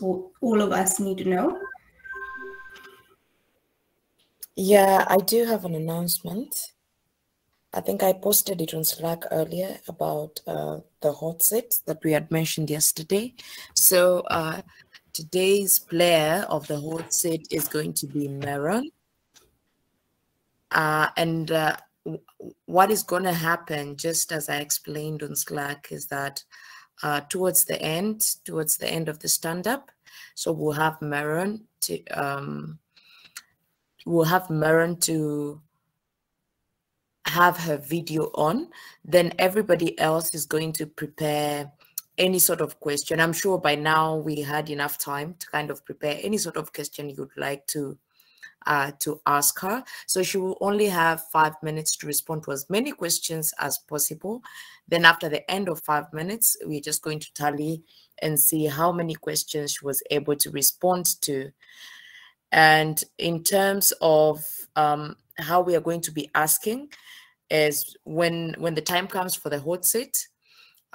all of us need to know? Yeah, I do have an announcement. I think I posted it on Slack earlier about uh, the hot seat that we had mentioned yesterday. So uh, today's player of the hot seat is going to be Meron. Uh, and uh, what is going to happen, just as I explained on Slack, is that uh, towards the end, towards the end of the stand-up, so we'll have Meron to um, we'll have Meron to have her video on. Then everybody else is going to prepare any sort of question. I'm sure by now we had enough time to kind of prepare any sort of question you'd like to uh, to ask her. So she will only have five minutes to respond to as many questions as possible. Then after the end of five minutes, we're just going to tally and see how many questions she was able to respond to. And in terms of um, how we are going to be asking is when when the time comes for the hot seat,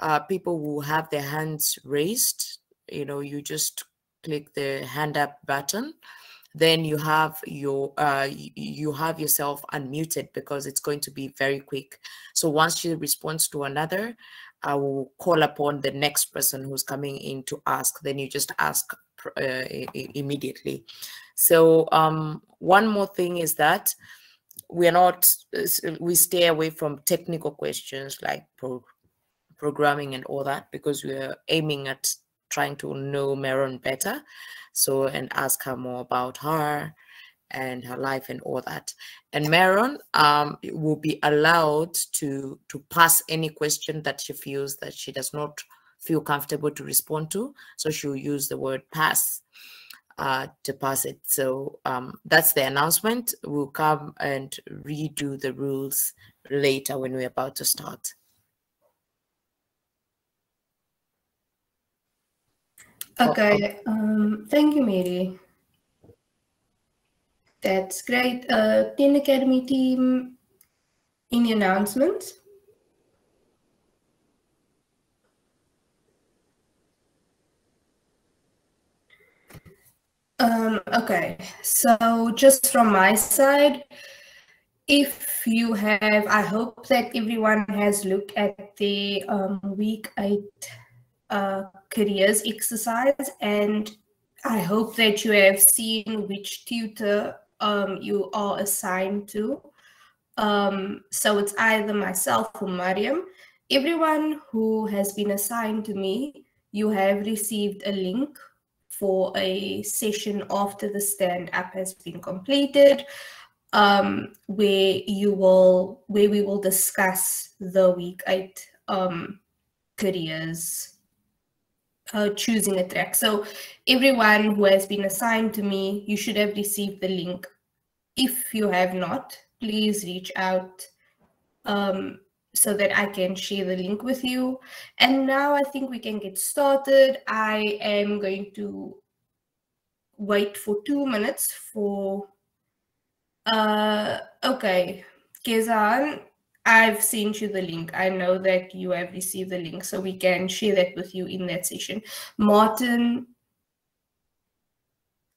uh, people will have their hands raised. You know, you just click the hand up button then you have your uh, you have yourself unmuted because it's going to be very quick. So once she responds to another, I will call upon the next person who's coming in to ask. Then you just ask uh, immediately. So um, one more thing is that we're not we stay away from technical questions like pro programming and all that because we're aiming at trying to know Meron better. So, and ask her more about her and her life and all that. And Meron um, will be allowed to, to pass any question that she feels that she does not feel comfortable to respond to. So she'll use the word pass uh, to pass it. So um, that's the announcement. We'll come and redo the rules later when we're about to start. Okay, um, thank you, Mary. That's great. Uh, 10 Academy team, any announcements? Um, okay, so just from my side, if you have, I hope that everyone has looked at the um, week eight uh, careers exercise and I hope that you have seen which tutor um, you are assigned to. Um, so it's either myself or Mariam. Everyone who has been assigned to me, you have received a link for a session after the stand up has been completed um, where you will where we will discuss the week eight um, careers uh, choosing a track. So everyone who has been assigned to me, you should have received the link. If you have not, please reach out um, so that I can share the link with you. And now I think we can get started. I am going to wait for two minutes for, uh, okay, Kezan, I've sent you the link. I know that you have received the link, so we can share that with you in that session. Martin,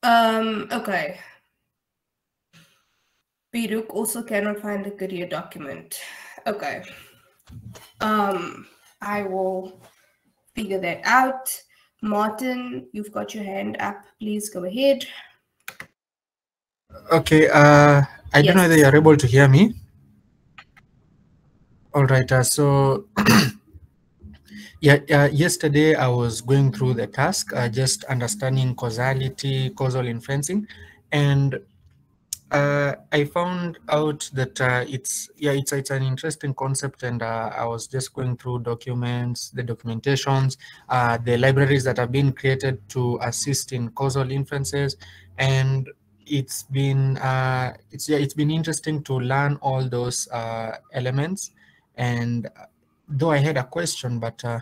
um, okay. Biruk also cannot find the career document. Okay. Um, I will figure that out. Martin, you've got your hand up. Please go ahead. Okay. Uh, I yes. don't know whether you're able to hear me. All right. Uh, so, yeah, uh, yesterday I was going through the task, uh, just understanding causality, causal inferencing, and uh, I found out that uh, it's yeah, it's it's an interesting concept, and uh, I was just going through documents, the documentations, the libraries that have been created to assist in causal inferences, and it's been it's yeah, it's been interesting to learn all those elements and though I had a question, but uh,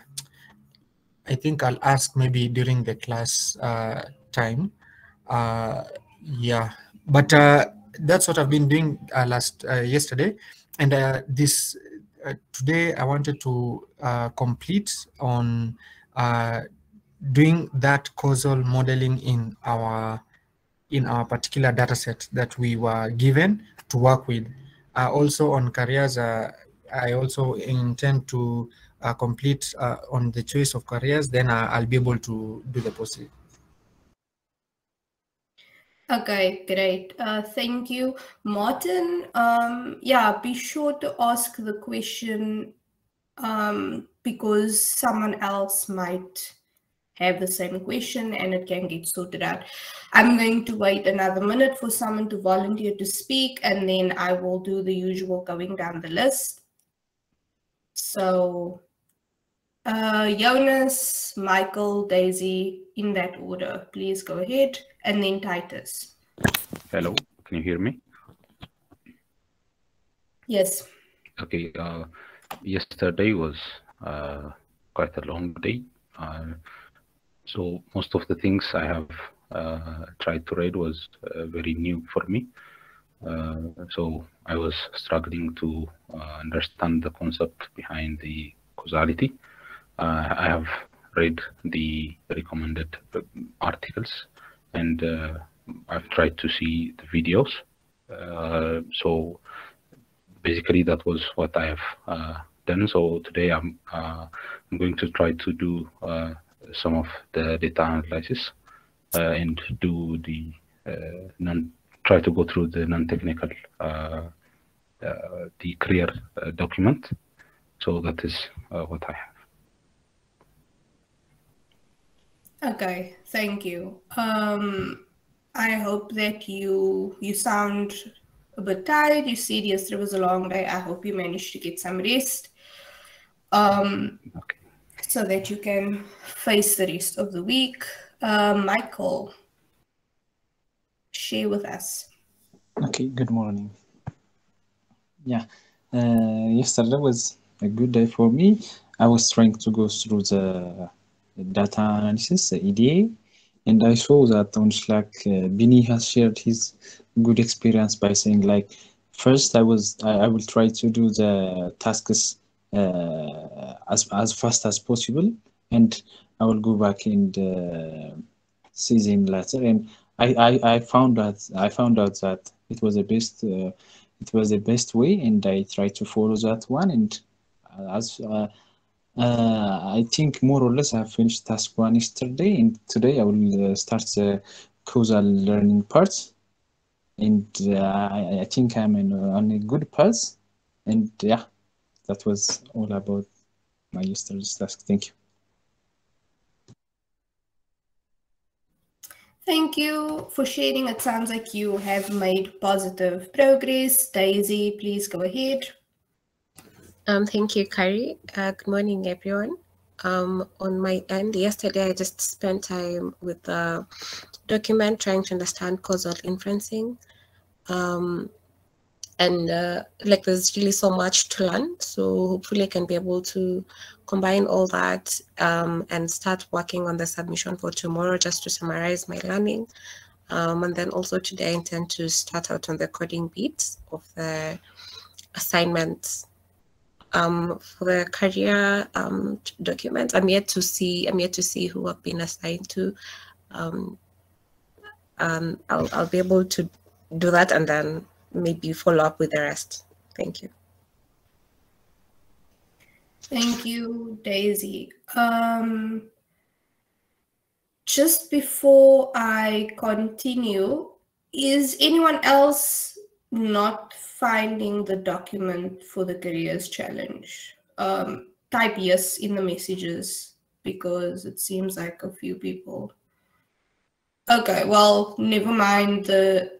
I think I'll ask maybe during the class uh, time. Uh, yeah, but uh, that's what I've been doing uh, last uh, yesterday, and this today I wanted to complete on doing that causal modeling in our in our particular data set that we were given to work with. Uh, also on careers, uh, I also intend to uh, complete uh, on the choice of careers, then I'll be able to do the process. Okay, great. Uh, thank you. Martin, um, yeah, be sure to ask the question um, because someone else might have the same question and it can get sorted out. I'm going to wait another minute for someone to volunteer to speak and then I will do the usual going down the list. So uh, Jonas, Michael, Daisy, in that order. Please go ahead. And then Titus. Hello, can you hear me? Yes. Okay. Uh, yesterday was uh, quite a long day. Uh, so most of the things I have uh, tried to read was uh, very new for me. Uh, so I was struggling to understand the concept behind the causality. I have read the recommended articles and I've tried to see the videos. so basically that was what I have done. So today I'm uh, I'm going to try to do uh, some of the data analysis uh, and do the uh, non try to go through the non-technical uh, the career document. So that is what I have. Okay, thank you. Um, I hope that you you sound a bit tired. You said yesterday was a long day. I hope you managed to get some rest. Um, okay so that you can face the rest of the week. Uh, Michael, share with us. Okay, good morning. Yeah, uh, yesterday was a good day for me. I was trying to go through the data analysis, the EDA, and I saw that on Slack, uh, Bini has shared his good experience by saying like, first I was I, I will try to do the tasks uh, as, as fast as possible and I will go back and uh, see them later and I, I, I found that I found out that it was the best uh, it was the best way and I tried to follow that one and as uh, uh, I think more or less I finished task one yesterday and today I will uh, start the causal learning part and I, I think I'm in, on a good path and yeah that was all about my yesterday's task. Thank you. Thank you for sharing. It sounds like you have made positive progress. Daisy, please go ahead. Um, thank you, Carrie. Uh, good morning, everyone. Um, on my end, yesterday I just spent time with the document trying to understand causal inferencing. Um, and uh, like there's really so much to learn so hopefully i can be able to combine all that um, and start working on the submission for tomorrow just to summarize my learning um, and then also today i intend to start out on the coding bits of the assignments um, for the career um, document i'm yet to see i'm yet to see who i've been assigned to um, um, I'll, I'll be able to do that and then maybe follow up with the rest. Thank you. Thank you, Daisy. Um, just before I continue, is anyone else not finding the document for the careers challenge? Um, type yes in the messages because it seems like a few people. Okay, well, never mind. The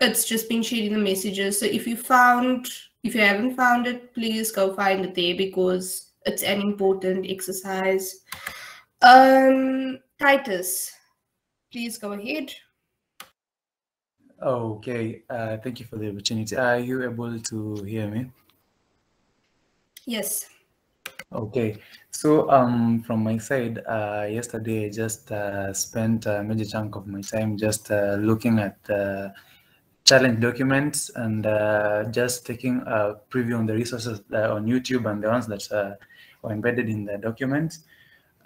it's just been sharing the messages. So if you found, if you haven't found it, please go find it there because it's an important exercise. Um, Titus, please go ahead. Okay, uh, thank you for the opportunity. Are you able to hear me? Yes. Okay, so um, from my side, uh, yesterday I just uh, spent a major chunk of my time just uh, looking at uh, challenge documents and uh, just taking a preview on the resources on YouTube and the ones that uh, are embedded in the documents.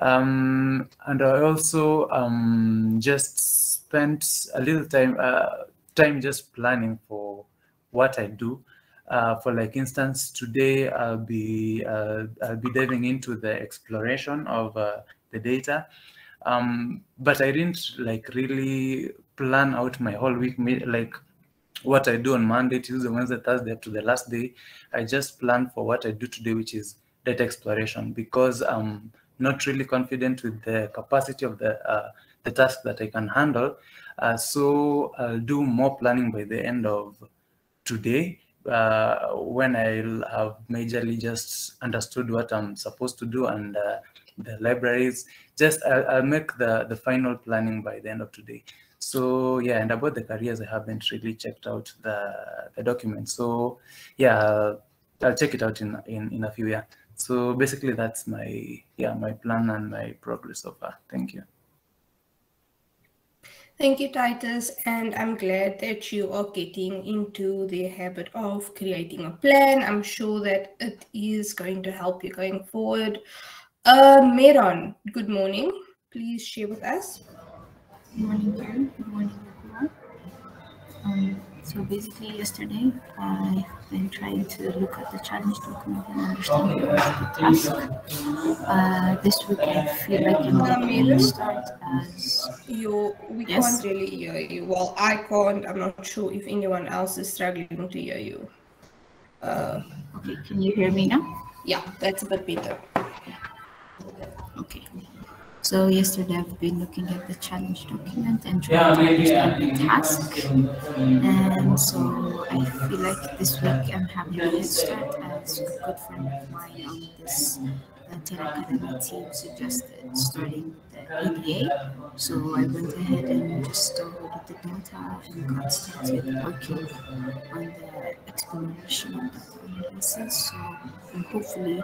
Um, and I also um, just spent a little time uh, time just planning for what I do. Uh, for like instance, today I'll be uh, I'll be diving into the exploration of uh, the data, um, but I didn't like really plan out my whole week like what I do on Monday, Tuesday, Wednesday, Thursday up to the last day. I just plan for what I do today, which is data exploration, because I'm not really confident with the capacity of the uh, the task that I can handle. Uh, so I'll do more planning by the end of today uh, when I'll have majorly just understood what I'm supposed to do and uh, the libraries. Just I'll, I'll, make the, the final planning by the end of today. So yeah, and about the careers, I haven't really checked out the, the document. So yeah, I'll, check it out in, in, in a few, yeah. So basically that's my, yeah, my plan and my progress so far. Thank you. Thank you, Titus. And I'm glad that you are getting into the habit of creating a plan. I'm sure that it is going to help you going forward. Uh, Meron, good morning. Please share with us. Good morning, Karen. Good morning, everyone. Um, so basically, yesterday I've been trying to look at the challenge document and understand the task. Uh, this week I feel like I'm going to start as you. We Yes. can't really hear you. Well, I can't. I'm not sure if anyone else is struggling to hear you. Uh, okay. Can you hear me now? yeah, that's a bit better. Okay. So yesterday I've been looking at the challenge document and trying to understand the task. And so I feel like this week I'm having a head start as a good friend of mine on this uh, Academy team suggested starting the EDA. So I went ahead and just downloaded the data and got started working on the exploration of data analysis. So hopefully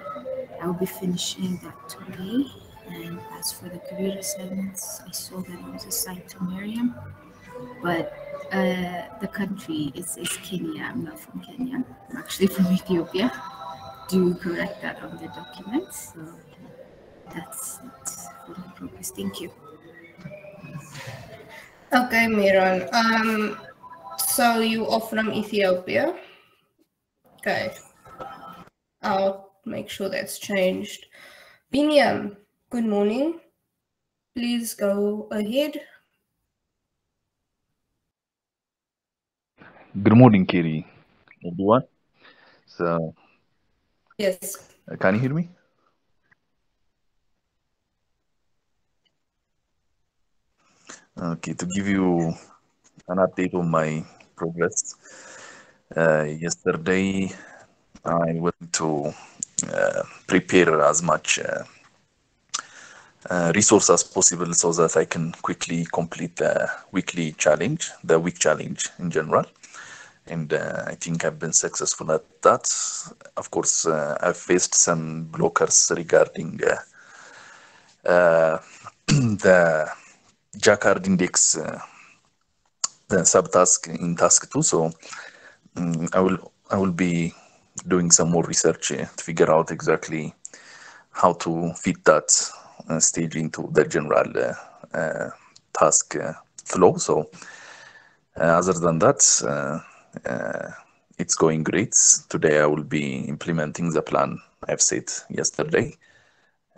I'll be finishing that today. And as for the career assignments, I saw that I was assigned to Miriam, but uh, the country is, is Kenya. I'm not from Kenya. I'm actually from Ethiopia. Do correct that on the document. So that's it for my progress. Thank you. Okay, Miran. Um, so you are from Ethiopia. Okay. I'll make sure that's changed. Binyam, good morning. Please go ahead. Good morning, Kiri, everyone. So, Yes. can you hear me? Okay, to give you an update on my progress, uh, yesterday I went to uh, prepare as much uh, uh, resource as possible so that I can quickly complete the weekly challenge, the week challenge in general. And uh, I think I've been successful at that. Of course, uh, I've faced some blockers regarding uh, uh, the Jaccard index the subtask in task two. So um, I will I will be doing some more research to figure out exactly how to fit that uh, stage into the general uh, uh, task flow. So other than that, it's going great. Today I will be implementing the plan I've set yesterday.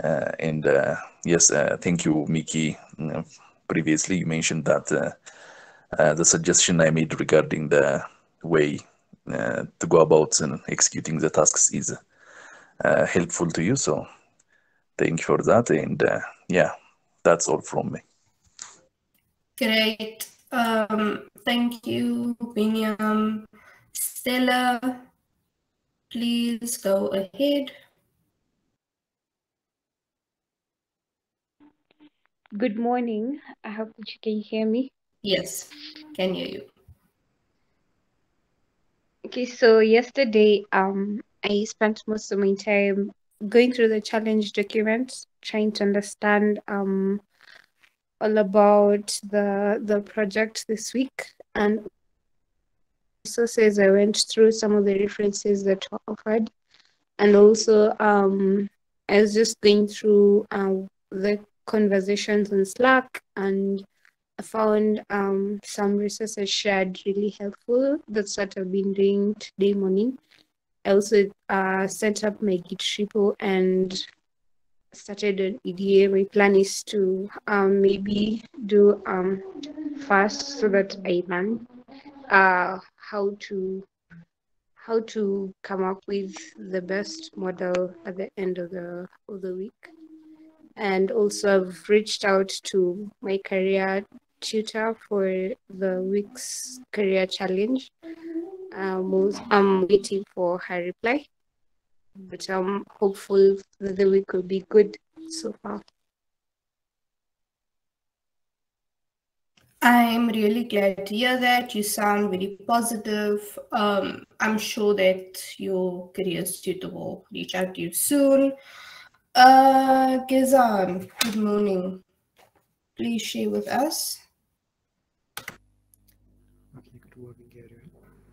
Uh, and uh, yes, uh, thank you, Miki. Uh, Previously, you mentioned that the suggestion I made regarding the way to go about and executing the tasks is helpful to you. So thank you for that. And uh, yeah, that's all from me. Great. Um, thank you, Binyam. Stella, please go ahead. Good morning. I hope that you can hear me. Yes, can hear you. Okay, so yesterday, um, I spent most of my time going through the challenge documents, trying to understand um all about the the project this week and resources. I went through some of the references that were offered, and also um, I was just going through uh, the conversations on Slack and I found um, some resources shared really helpful. That's what I've been doing today morning. Also uh, set up my Git repo and started an EDA. My plan is to um, maybe do um, fast so that I learn uh, how to how to come up with the best model at the end of the of the week. And also I've reached out to my career tutor for the week's career challenge. Um, I'm waiting for her reply, but I'm hopeful that the week will be good so far. I'm really glad to hear that. You sound very positive. Um, I'm sure that your career tutor will reach out to you soon. Uh, Gizan, good morning. Please share with us. Okay, good morning, everyone.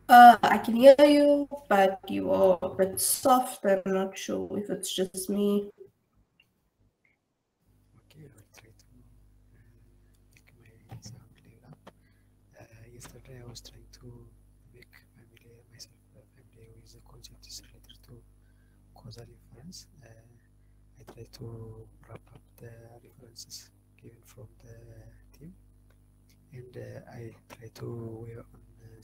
Uh, I can hear you, but you are a bit soft. I'm not sure if it's just me. Okay, I'll try to make my sound clear up. Yesterday, I was trying to make familiar myself uh, familiar with the concepts related to causal inference. Uh, I try to wrap up the references given from the team, and uh, I try to wear on uh,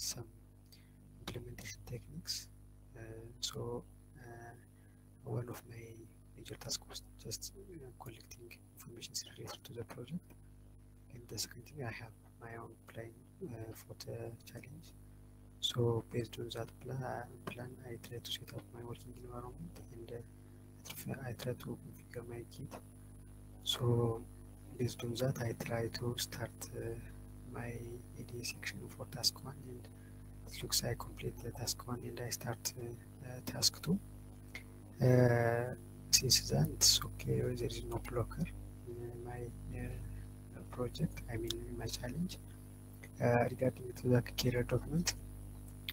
implementation techniques. Uh, so uh, one of my major tasks was just collecting information related to the project, and the second thing I have my own plan uh, for the challenge. So based on that plan, plan I try to set up my working environment and uh, I try to configure my kit. So based on that, I try to start uh, my EDA section for task one, and it looks I complete the task one and I start uh, task two. Uh, since then, it's okay. There is no blocker in my uh, project. I mean, my challenge. Uh, regarding to the career document,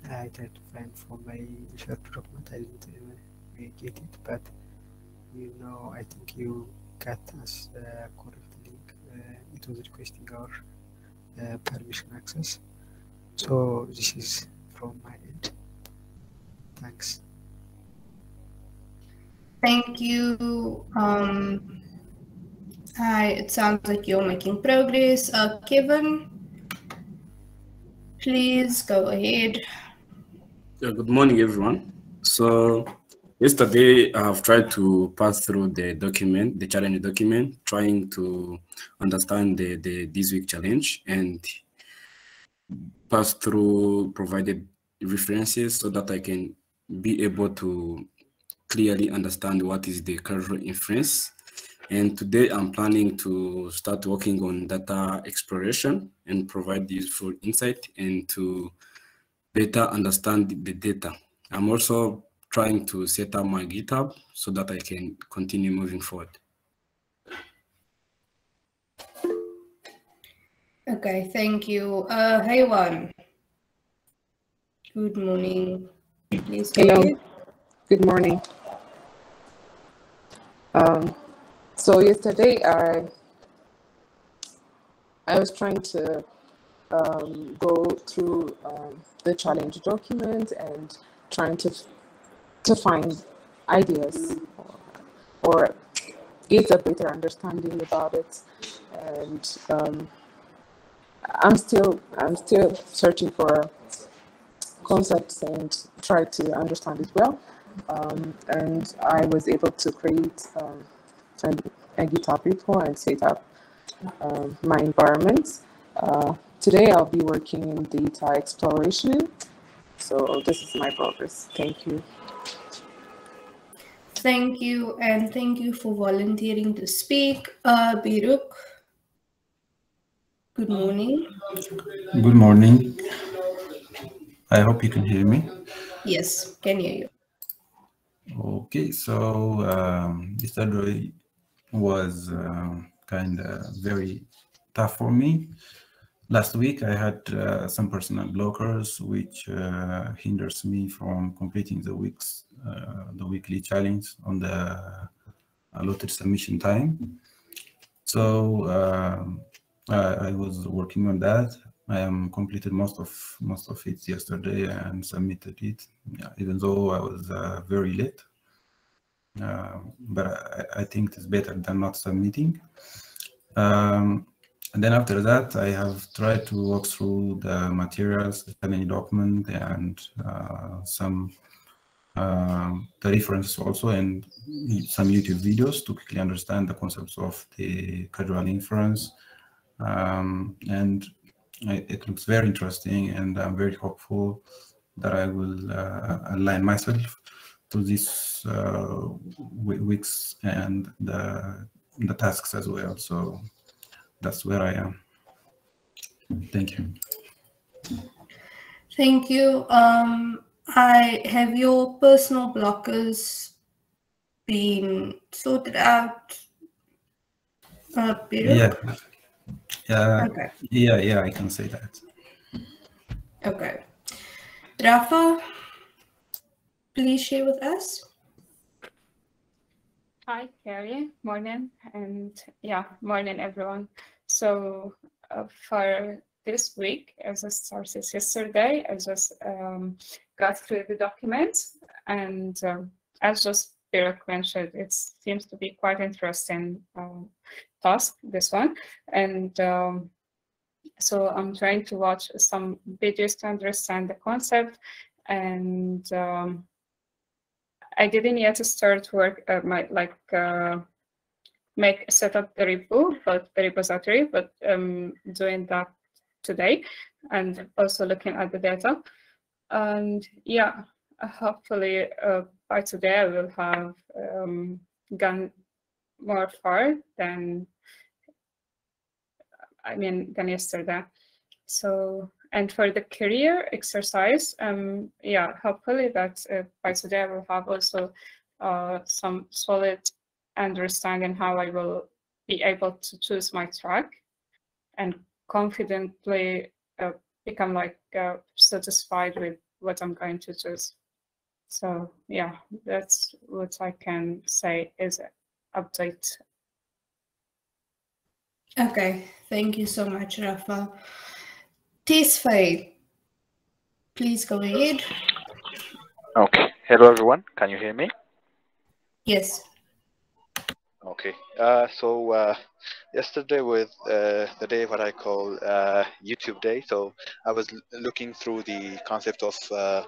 I tried to find for my shared document. I didn't get it, but you know, I think you got us correct link. It was requesting our permission access. So this is from my end. Thanks. Thank you. Um, hi, it sounds like you're making progress. Uh, Kevin, please go ahead. Yeah, good morning, everyone. So yesterday I have tried to pass through the document, the challenge document, trying to understand the, the this week challenge and pass through provided references so that I can be able to clearly understand what is the causal inference. And today I'm planning to start working on data exploration and provide useful insight and to better understand the data. I'm also trying to set up my GitHub so that I can continue moving forward. Okay, thank you. Uh, hey, one. good morning. Please Hello. ahead. Good morning. Um, so yesterday I I was trying to um, go through um, the challenge document and trying to to find ideas or, or get a better understanding about it. And um, I'm still I'm still searching for concepts and try to understand it well. Um, and I was able to create um, a GitHub repo and set up um, my environment. Uh, today I'll be working in data exploration. So this is my progress. Thank you. Thank you, and thank you for volunteering to speak. Uh, Biruk, good morning. Good morning. I hope you can hear me. Yes, can hear you. Okay, so um, yesterday was um kind of very tough for me. Last week I had uh, some personal blockers which uh, hinders me from completing the week's uh, the weekly challenge on the allotted submission time. So um, I, was working on that. I am completed most of most of it yesterday and submitted it. Yeah, even though I was uh, very late, uh, but I, I, think it's better than not submitting. Um, and then after that, I have tried to walk through the materials, the challenge document, and uh, some um, the reference also and some YouTube videos to quickly understand the concepts of the causal inference. Um, and it looks very interesting and I'm very hopeful that I will uh, align myself to these uh, weeks and the, the tasks as well. So that's where I am. Thank you. Thank you. Um, I have your personal blockers been sorted out? Uh, yeah. Yeah. Okay. Yeah, yeah, I can say that. Okay. Rafa, please share with us. Hi, Carrie. Morning. And yeah, morning, everyone. So uh, for this week, as I started yesterday, I just um, got through the documents and um, as just Derek mentioned, it seems to be quite interesting um, task, this one. And um, so I'm trying to watch some videos to understand the concept and um, I didn't yet start work, uh, my, like uh, make set up the repo, but the repository, but um, doing that today and also looking at the data. And yeah, hopefully uh, by today I will have um, gone more far than I mean than yesterday. So and for the career exercise, um, yeah, hopefully that uh, by today I will have also uh, some solid understanding how I will be able to choose my track and confidently uh, become like uh, satisfied with what I'm going to choose. So yeah, that's what I can say is update. Okay, thank you so much, Rafa. Tesfaye, please go ahead. Okay, hello everyone, can you hear me? Yes. Okay, uh, so uh, yesterday was uh, the day what I call uh, YouTube day. So I was looking through the concept of uh,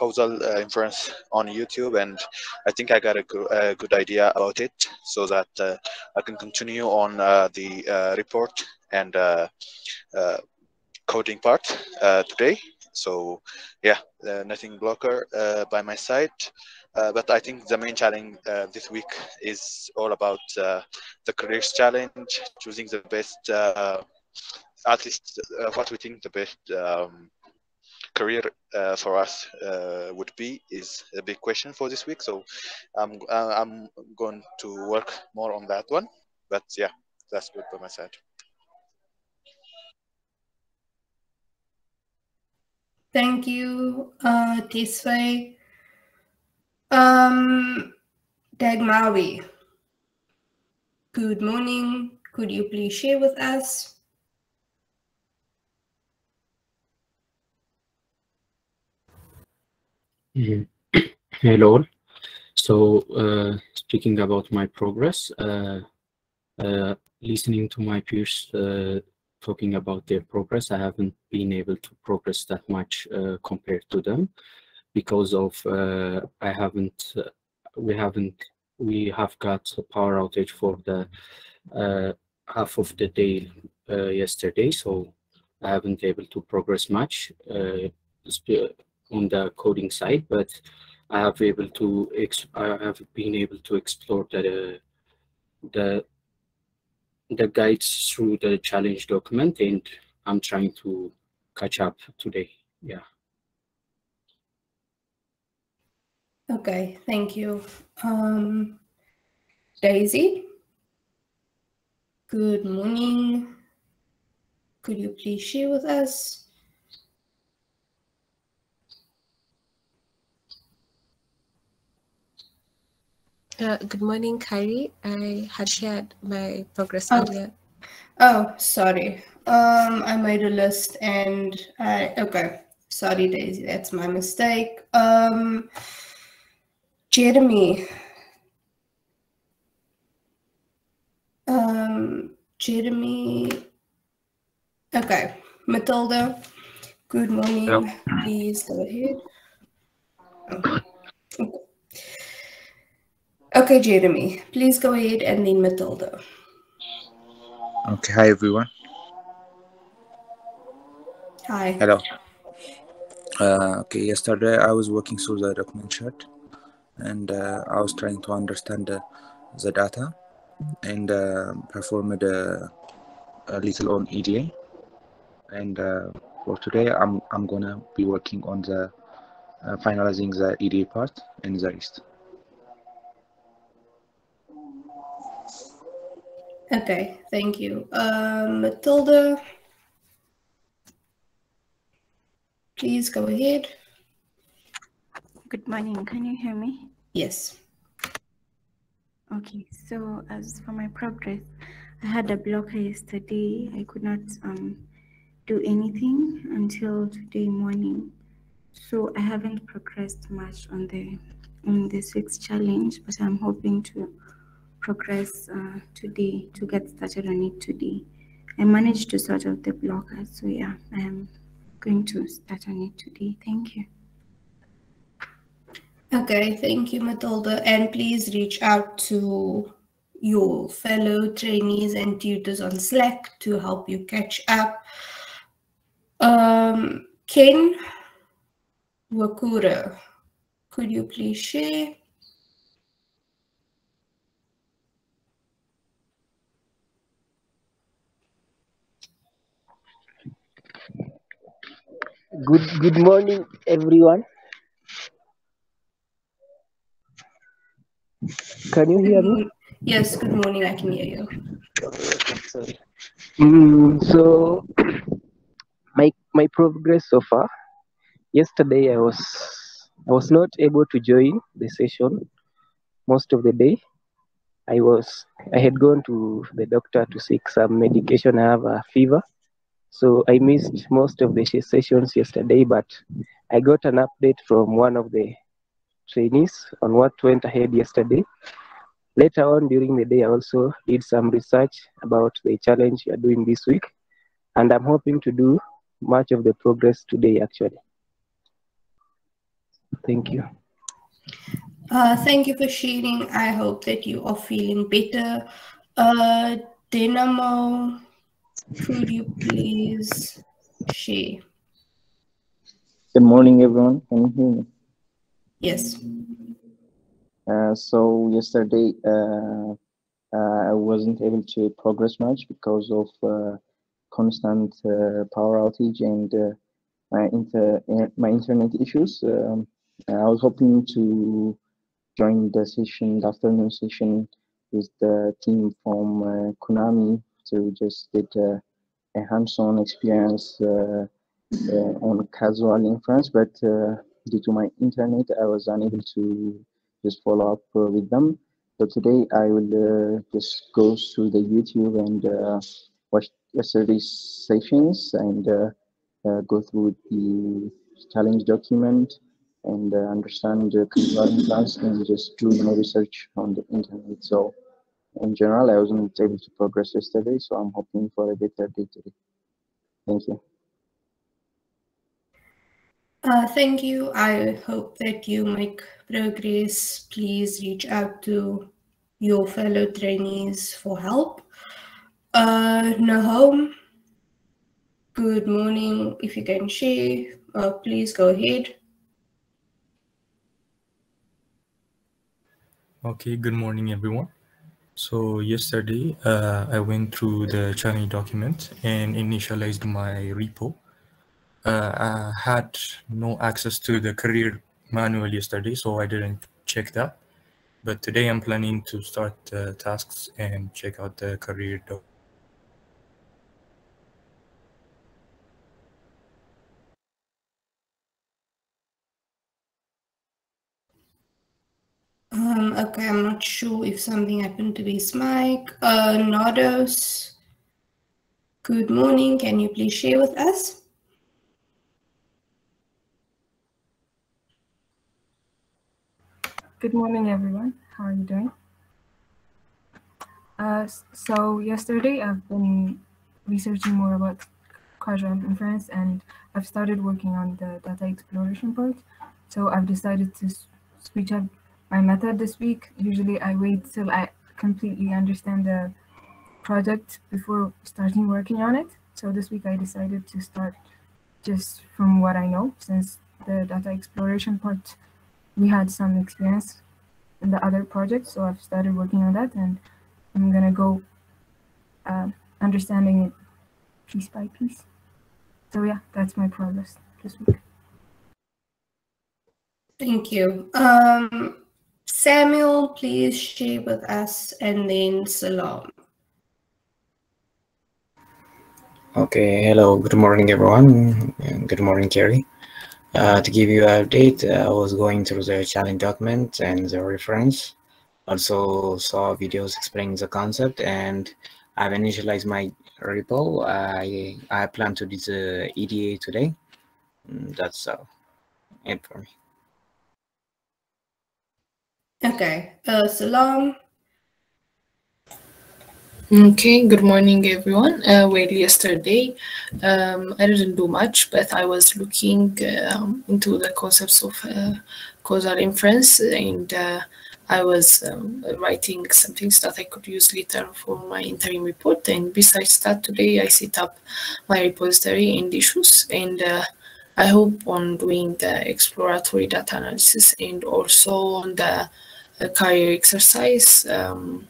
uh, uh, causal inference on YouTube, and I think I got a, a good idea about it, so that I can continue on the report and coding part today. So yeah, nothing blocker by my side. Uh, but I think the main challenge uh, this week is all about uh, the careers challenge, choosing the best, uh, at least uh, what we think the best um, career uh, for us would be is a big question for this week. So I'm I'm going to work more on that one. But yeah, that's good by my side. Thank you, uh, Tesfaye. Um, Dagmawi, good morning. Could you please share with us? Hello. So, uh, speaking about my progress, uh, uh, listening to my peers uh, talking about their progress, I haven't been able to progress that much uh, compared to them because of uh, I haven't we haven't we have got a power outage for the half of the day yesterday, so I haven't able to progress much on the coding side, but I have able to I have been able to explore the the the guides through the challenge document, and I'm trying to catch up today. Yeah. Okay, thank you. Um, Daisy, good morning. Could you please share with us? Uh, good morning, Kari. I had shared my progress Oh. earlier. Oh, sorry. Um, I made a list and I okay. Sorry, Daisy, that's my mistake. Um, Jeremy. Um, Jeremy. Okay, Matilda. Good morning. Yeah. Please go ahead. Okay, Jeremy. Please go ahead and then Matilda. Okay, hi everyone. Hi. Hello. Uh, okay, yesterday I was working through the document chart and uh, I was trying to understand the, the data and uh, performed a, a little on EDA. And uh, for today, I'm, I'm gonna be working on the uh, finalizing the EDA part and the rest. Okay, thank you. Um, Matilda, please go ahead. Good morning. Can you hear me? Yes. Okay, so as for my progress, I had a blocker yesterday. I could not um, do anything until today morning. So I haven't progressed much on the on this week's challenge, but I'm hoping to progress uh, today to get started on it today. I managed to sort out the blocker, so yeah, I am going to start on it today. Thank you. Okay, thank you, Matilda. And please reach out to your fellow trainees and tutors on Slack to help you catch up. Um, Ken Wakura, could you please share? Good good morning, everyone. Can you hear me? Yes, good morning. I can hear you. Mm, so my my progress so far. Yesterday I was I was not able to join the session most of the day. I was I had gone to the doctor to seek some medication. I have a fever. So I missed most of the sessions yesterday, but I got an update from one of the trainees on what went ahead yesterday. Later on during the day, I also did some research about the challenge we are doing this week, and I'm hoping to do much of the progress today actually. Thank you. Uh, thank you for sharing. I hope that you are feeling better. Uh, Dynamo, could you please share? Good morning, everyone. Can you hear me? Yes. Uh, so yesterday, uh, uh, I wasn't able to progress much because of uh, constant uh, power outage and uh, my inter my internet issues. Um, I was hoping to join the session, the afternoon session, with the team from uh, Konami to just did a hands-on experience uh, uh, on casual inference, but uh, due to my internet, I was unable to just follow up with them. So today I will just go through the YouTube and watch yesterday's sessions and uh, go through the challenge document and uh, understand the inference and just do my research on the internet. So in general, I wasn't able to progress yesterday, so I'm hoping for a better day today. Thank you. Uh, thank you. I hope that you make progress. Please reach out to your fellow trainees for help. Uh, Nahom, good morning. If you can share, uh, please go ahead. Okay, good morning, everyone. So yesterday, uh, I went through the challenge document and initialized my repo. Uh, I had no access to the career manual yesterday, so I didn't check that. But today I'm planning to start the tasks and check out the career doc. Um, okay, I'm not sure if something happened to his mic. Uh, good morning. Can you please share with us? Good morning, everyone. How are you doing? Uh, so yesterday I've been researching more about causal inference and I've started working on the data exploration part. So I've decided to switch up my method this week. Usually I wait till I completely understand the project before starting working on it. So this week I decided to start just from what I know since the data exploration part we had some experience in the other project. So I've started working on that and I'm gonna go uh, understanding it piece by piece. So yeah, that's my progress this week. Thank you. Um, Samuel, please share with us and then Salam. Okay, hello, good morning everyone. Good morning, Kerry. Uh, to give you an update, uh, I was going through the challenge document and the reference. Also saw videos explaining the concept and I've initialized my repo. I, I plan to do the EDA today. Mm, that's uh, it for me. Okay, uh, Salam. Okay, good morning, everyone. Uh, well, yesterday um, I didn't do much, but I was looking um, into the concepts of uh, causal inference and uh, I was um, writing some things that I could use later for my interim report. And besides that, today I set up my repository and issues and uh, I hope on doing the exploratory data analysis and also on the career exercise. Um,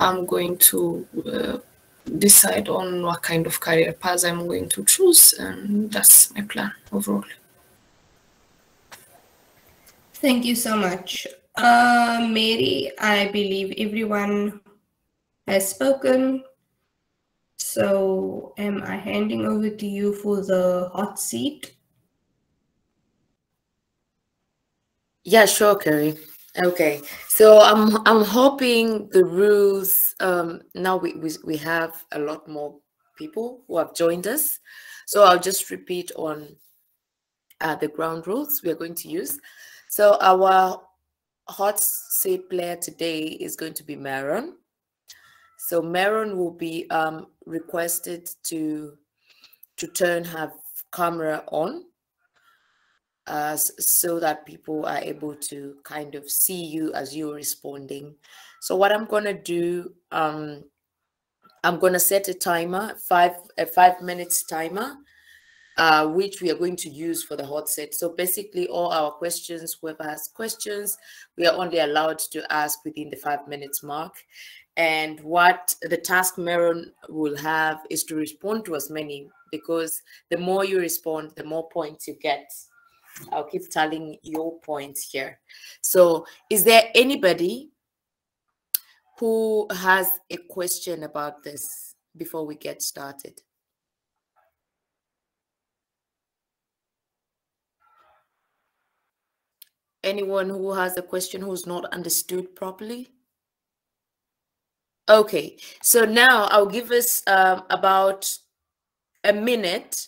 I'm going to uh, decide on what kind of career path I'm going to choose, and that's my plan overall. Thank you so much. Uh, Mary, I believe everyone has spoken. So am I handing over to you for the hot seat? Yeah, sure, Kerry. Okay, so I'm I'm hoping the rules. Um, now we, we we have a lot more people who have joined us, so I'll just repeat on uh, the ground rules we are going to use. So our hot seat player today is going to be Maron. So Maron will be um, requested to to turn her camera on uh, so that people are able to kind of see you as you're responding. So what I'm going to do, um, I'm going to set a timer, five a five minutes timer, uh, which we are going to use for the hot set. So basically all our questions, whoever has questions, we are only allowed to ask within the five minutes mark. And what the task Maron will have is to respond to as many because the more you respond, the more points you get. I'll keep telling your points here. So is there anybody who has a question about this before we get started? Anyone who has a question who's not understood properly? Okay, so now I'll give us um, about a minute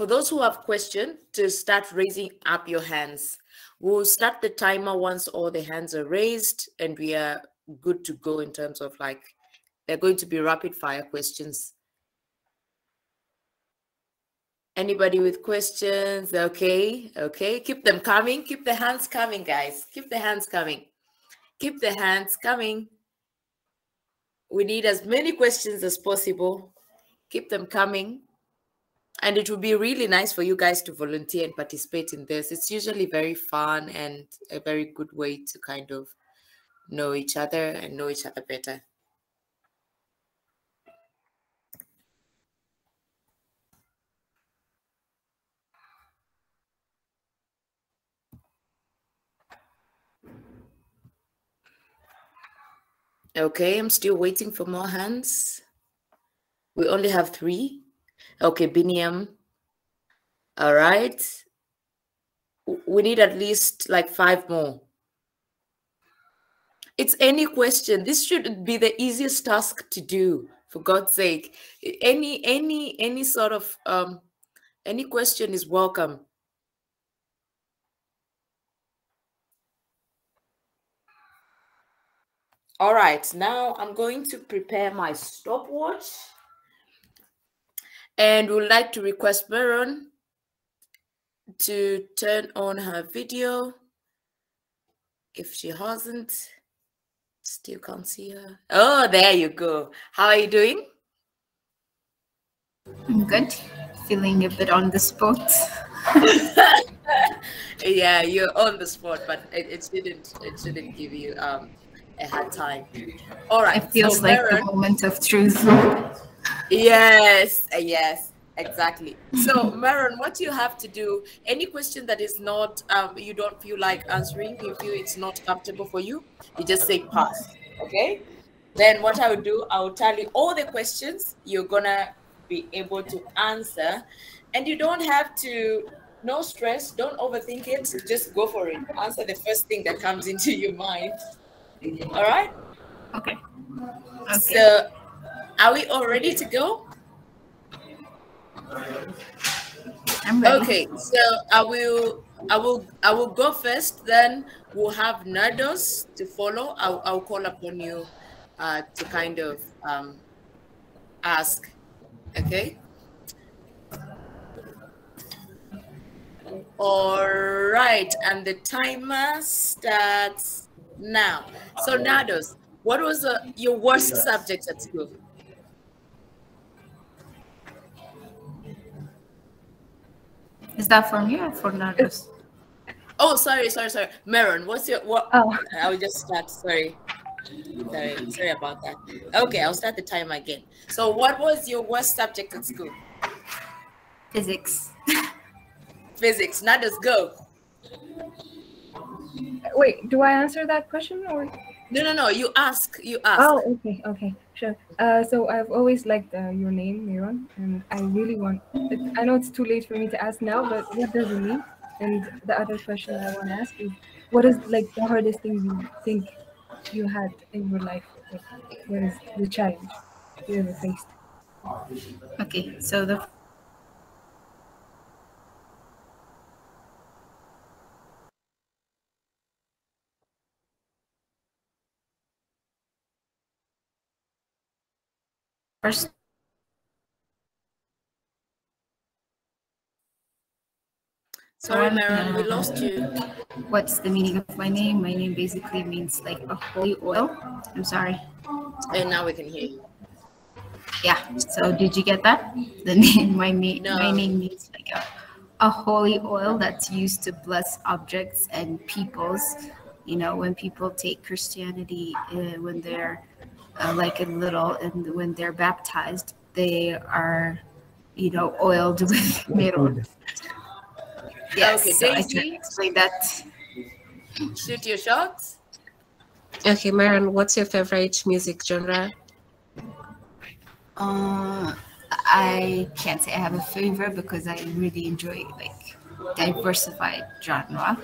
for those who have questions to start raising up your hands. We'll start the timer once all the hands are raised and we are good to go in terms of like, they're going to be rapid fire questions. Anybody with questions? Okay, okay. Keep them coming. Keep the hands coming, guys. Keep the hands coming. Keep the hands coming. We need as many questions as possible. Keep them coming. And it would be really nice for you guys to volunteer and participate in this. It's usually very fun and a very good way to kind of know each other and know each other better. Okay, I'm still waiting for more hands. We only have three. Okay, Biniam. All right. We need at least like five more. It's any question. This should be the easiest task to do, for God's sake. Any any any sort of um any question is welcome. All right, now I'm going to prepare my stopwatch. And would like to request Baron to turn on her video. If she hasn't, still can't see her. Oh, there you go. How are you doing? I'm good. Feeling a bit on the spot. yeah, you're on the spot, but it, it shouldn't it shouldn't give you um a hard time. All right. It feels so like Maron- the moment of truth. Yes, uh, yes, exactly. So, Maron, what you have to do, any question that is not, um, you don't feel like answering, you feel it's not comfortable for you, you just say pass, okay? Then what I will do, I will tell you all the questions you're gonna be able to answer, and you don't have to, no stress, don't overthink it, just go for it. Answer the first thing that comes into your mind. All right? Okay. So, are we all ready to go? Okay, so I will, I will, I will go first. Then we'll have Nardos to follow. I'll, I'll call upon you uh, to kind of um, ask. Okay. All right, and the timer starts now. So Nardos, what was uh, your worst subject at school? Is that for me or for Nardos? Oh, sorry, sorry, sorry. Maron, what's your what? Oh. I will just start. Sorry. Sorry, sorry about that. Okay, I'll start the time again. So, what was your worst subject at school? Physics. Physics. Now let's go. Wait, do I answer that question or? No, no, no. You ask. You ask. Oh, okay, okay, sure. Uh, so I've always liked uh, your name, Miron, and I really want. I know it's too late for me to ask now, but what does it mean? And the other question I want to ask is, what is like the hardest thing you think you had in your life? What is the challenge you ever faced? Okay, so the first Sorry, Maron, we lost you. What's the meaning of my name? My name basically means like a holy oil. I'm sorry. And now we can hear you. Yeah. So did you get that? The name, my name, my name means like a, a holy oil that's used to bless objects and peoples. You know, when people take Christianity, uh, when they're uh, like a little, and when they're baptized, they are, you know, oiled with middle. Yes. Okay, so I Daisy? can explain that. Shoot your shots. Okay, Maron, what's your favorite music genre? Uh, I can't say I have a favorite because I really enjoy like diversified genre.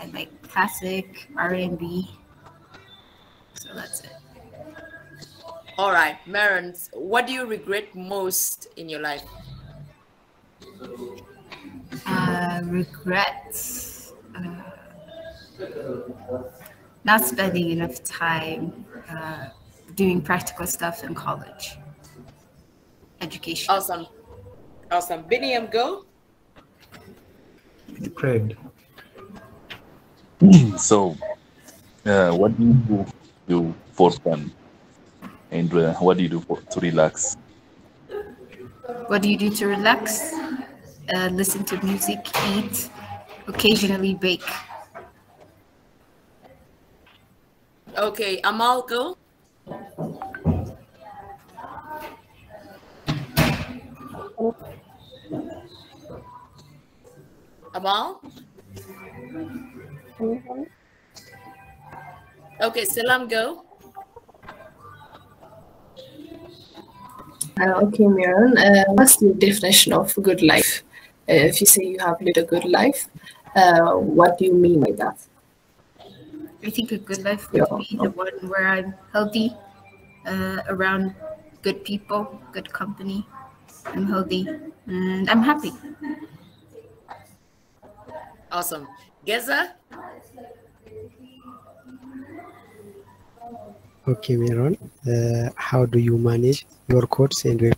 I like classic R and B. So that's it. All right, Maron, what do you regret most in your life? Uh, regrets. Uh, not spending enough time uh, doing practical stuff in college. Education. Awesome. Awesome. Biniam, go. Craig. So, uh, what do you do, do for fun? And uh, what do you do for, to relax? What do you do to relax? Uh, listen to music, eat, occasionally bake. Okay, Amal, go. Amal? Okay, Salam, go. Uh, okay, Miran, uh, what's your definition of a good life? Uh, if you say you have lived a good life, uh, what do you mean by that? I think a good life would be the one where I'm healthy, uh, around good people, good company. I'm healthy and I'm happy. Awesome. Geza? Okay, Miron. Uh, how do you manage your codes and your,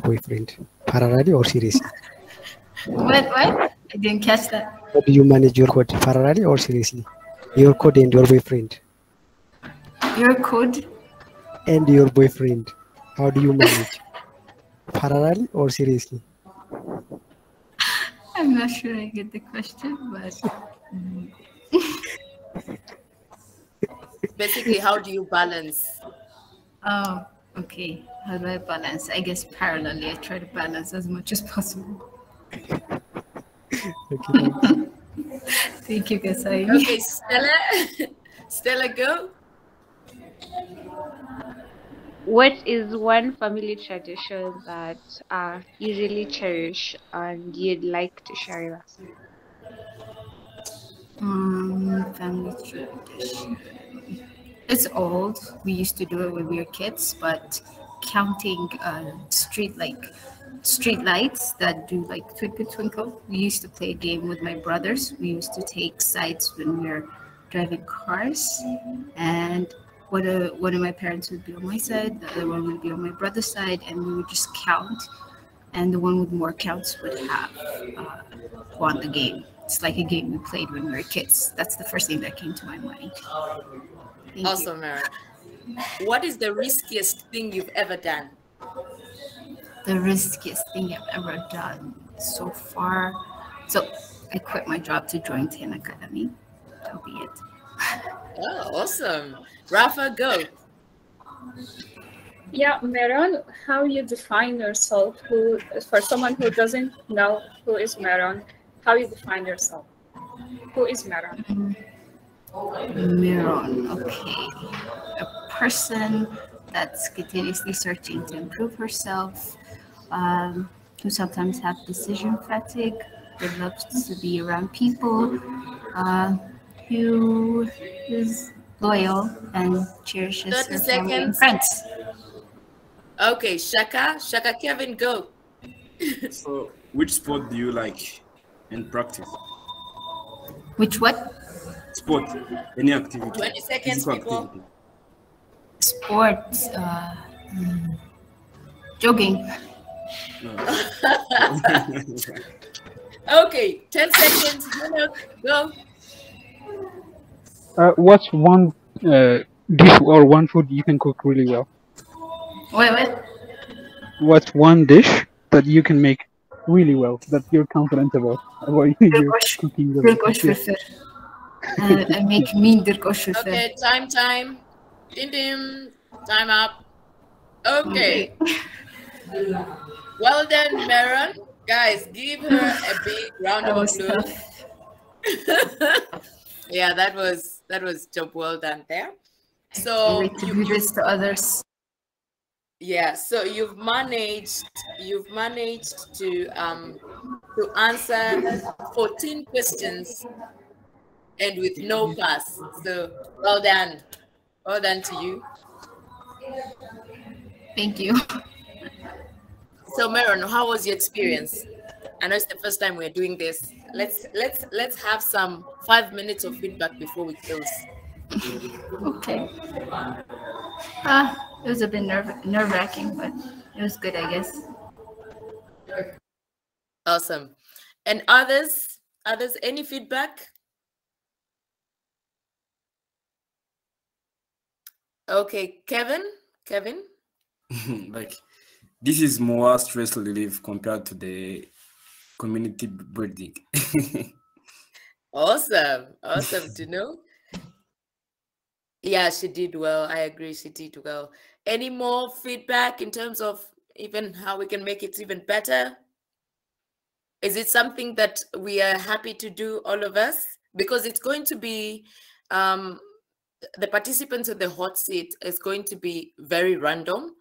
boyfriend? Parallelly or seriously? What? What? I didn't catch that. How do you manage your code? Parallelly or seriously? Your code and your boyfriend. Your code? And your boyfriend. How do you manage? Parallelly or seriously? I'm not sure I get the question, but. Basically, how do you balance? Oh, okay. How do I balance? I guess parallelly, I try to balance as much as possible. Thank you, thank Kasai. Okay, Stella. Stella, go. What is one family tradition that uh, you really cherish and you'd like to share with us? Um, family tradition. It's old. We used to do it when we were kids, but counting uh, street like street lights that do like twinkle twinkle. We used to play a game with my brothers. We used to take sides when we were driving cars, and one of one of my parents would be on my side, the other one would be on my brother's side, and we would just count. And the one with more counts would have uh, won the game. It's like a game we played when we were kids. That's the first thing that came to my mind. Thank awesome, Mara. What is the riskiest thing you've ever done? The riskiest thing I've ever done so far. So I quit my job to join 10 Academy. That'll be it. Oh, awesome. Rafa, go. Yeah, Meron, how you define yourself? Who, for someone who doesn't know who is Meron, how you define yourself? Who is Meron? Mm-hmm. Meron, okay. A person that's continuously searching to improve herself, um, who sometimes have decision fatigue, who loves to be around people, uh, who is loyal and cherishes 30 her family and friends. Okay, Shaka. Shaka Kevin, go. So, which sport do you like and practice? Which what? Sport, any activity. 20 seconds, physical people. activity. Sports, uh, mm, jogging. okay, 10 seconds. Go. Uh, what's one uh, dish or one food you can cook really well? Wait, wait. What's one dish that you can make really well that you're confident about about your Dirkosh. cooking? Uh, I make mean dirkosh firfir. Okay, time, time. Dim dim. Time up. Okay. well done, Meron. Guys, give her a big round of applause. yeah, that was that was job well done there. So you, do you this to others. yeah, so you've managed you've managed to um to answer 14 questions and with no pass. So well done. Well done to you. Thank you. So Meron, how was your experience? I know it's the first time we're doing this. Let's let's let's have some five minutes of feedback before we close. Okay. Ah, it was a bit nerve nerve wracking, but it was good, I guess. Awesome. And others, others, any feedback? Okay, Kevin, Kevin. like, this is more stress relief compared to the community building. Awesome, awesome to know. Yeah, she did well. I agree, she did well. Any more feedback in terms of even how we can make it even better? Is it something that we are happy to do, all of us? Because it's going to be um, the participants in the hot seat is going to be very random,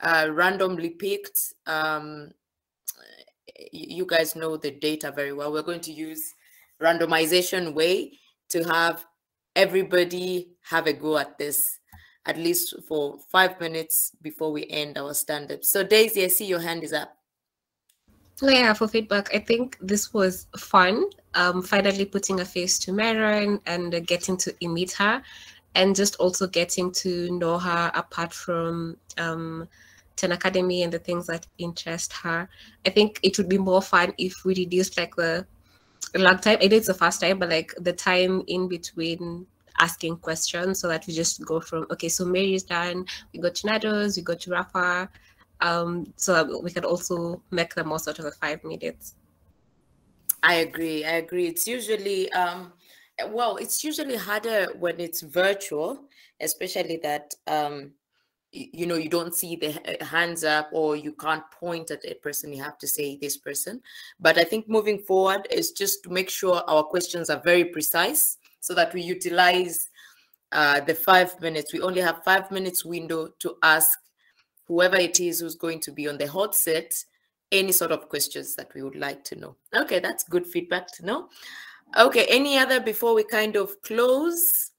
uh, randomly picked. Um, you guys know the data very well. We're going to use randomization way to have everybody have a go at this, at least for five minutes before we end our stand-up. So Daisy, I see your hand is up. Oh, yeah, for feedback, I think this was fun. Um, finally putting a face to Maron and getting to meet her, and just also getting to know her apart from um, 10 Academy and the things that interest her. I think it would be more fun if we reduced like the long time. I know it's the first time, but like the time in between asking questions so that we just go from okay, so Mary's done, we go to Nardos, we go to Rafa, um, so we can also make the most out of the five minutes. I agree. I agree. It's usually um, well, it's usually harder when it's virtual, especially that um, you know you don't see the hands up or you can't point at a person you have to say this person. But i think moving forward is just to make sure our questions are very precise so that we utilize uh, the five minutes. We only have five minutes window to ask whoever it is who's going to be on the hot seat any sort of questions that we would like to know. Okay that's good feedback to know okay any other before we kind of close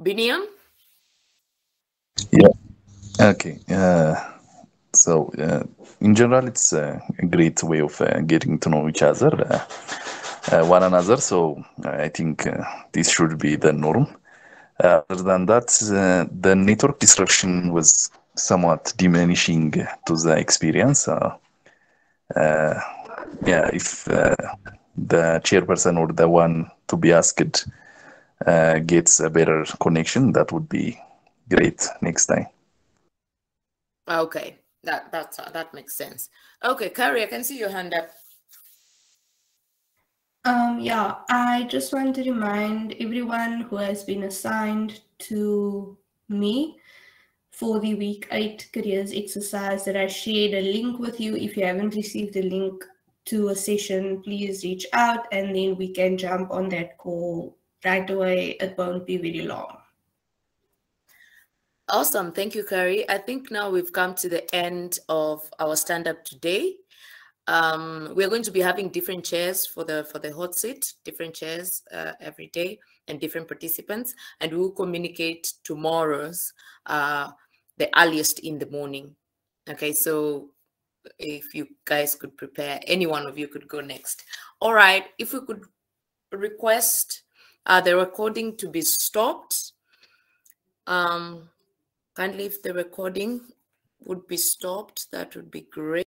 Biniam? Yeah. Okay. Uh, so, uh, in general, it's a great way of uh, getting to know each other, uh, uh, one another. So, I think uh, this should be the norm. other than that, the network disruption was somewhat diminishing to the experience. yeah, if the chairperson or the one to be asked uh, gets a better connection, that would be great next time. Okay, that that's uh, that makes sense. Okay, Carrie, I can see your hand up. Um, yeah, I just want to remind everyone who has been assigned to me for the week eight careers exercise that I shared a link with you. If you haven't received a link to a session, please reach out and then we can jump on that call right away. It won't be very long. Awesome. Thank you, Carrie. I think now we've come to the end of our stand-up today. Um, we're going to be having different chairs for the for the hot seat, different chairs uh, every day and different participants, and we will communicate tomorrow's uh, the earliest in the morning. Okay, so if you guys could prepare, any one of you could go next. All right, if we could request uh, the recording to be stopped. Um, kindly, if the recording would be stopped, that would be great.